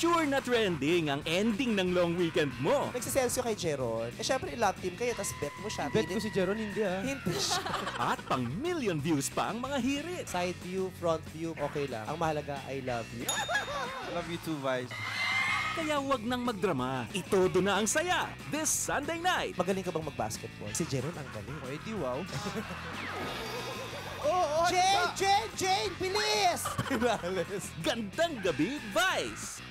sure na trending ang ending ng long weekend mo. Nagsisensyo kay Jeron. Eh, syempre, love team kayo, tapos bet mo siya. Bet ko si Jeron, hindi ah. Hindi siya. At pang million views pa ang mga hirit. Side view, front view, okay lang. Ang mahalaga, I love you. I Love you too, Vice. Kaya wag nang magdrama. Itodo na ang saya this Sunday night. Magaling ka bang magbasketball? Si Jeron ang galing. Oh, di wow. Jane! Jane! Jane! Bilis! Pinales. Gandang gabi, Vice!